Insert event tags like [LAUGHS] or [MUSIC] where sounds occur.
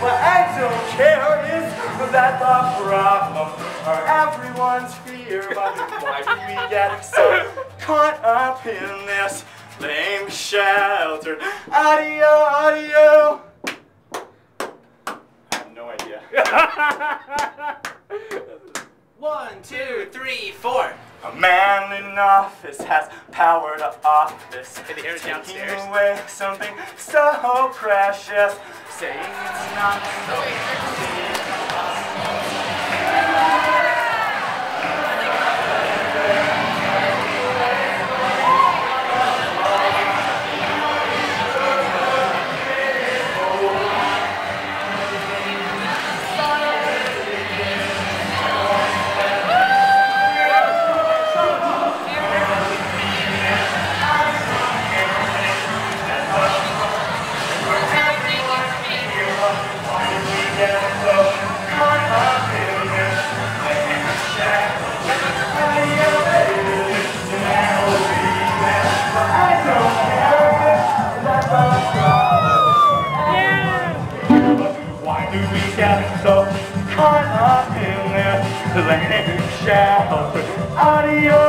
What I don't care is that the problem are everyone's fear. But why do we get so caught up in this lame shelter? Audio, audio. I have no idea. [LAUGHS] One, two, three, four. A man in office has power to office. Can you hear it taking downstairs? away something so precious. Saying it's not so Why so up in lame shelter? Audio, audio.